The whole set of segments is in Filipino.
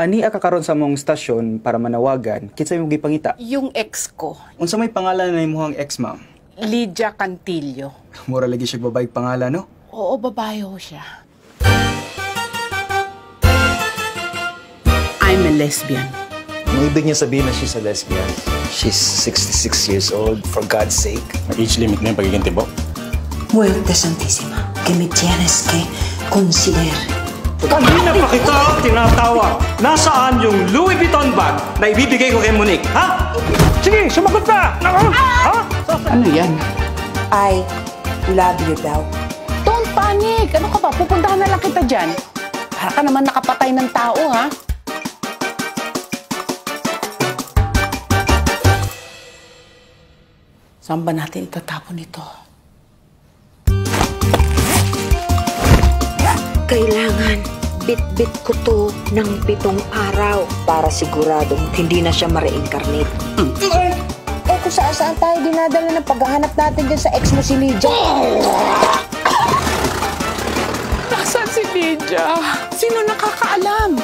Ani kakaron sa mong stasyon para manawagan, kinsa imong gipangita? Yung ex ko, Unsa may pangalan na imong ex ma'am? Lydia Cantillo. Mura lagi siya babayg pangalan no? Oo, babae ho siya. I'm a lesbian. Ang ibig niya sabihin na she's a lesbian. She's 66 years old, for God's sake. May age limit na yung pagiging tibo. Muerte Santísima, que me tienes que considerar. Kanina pa kita tinatawag. Nasaan yung Louis Vuitton bag na ibibigay ko kay Monique, ha? Sige, sumagot na! Ha? Ano yan? I love you daw. Don't panic! Ano ka ba? Pupuntahan na lang kita dyan. Para ka naman nakapatay ng tao, ha? Saan ba natin itatapon ito? Kailangan bit-bit ko to ng pitong araw para siguradong hindi na siya ma-reincarnate. Eh kung saan saan tayo dinadala ng paghahanap natin dyan sa ex mo si Lydia. Nasaan si Lydia? Sino nakakaalam?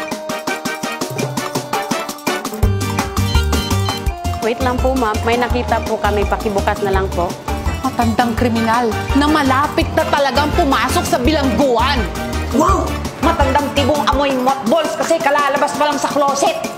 Wait lang po, ma'am. May nakita po kami. Pakibukas na lang po. Matandang kriminal na malapit na talagang pumasok sa bilangguan. Wow! Matandang tibong amoy mothballs kasi kalalabas pa lang sa closet.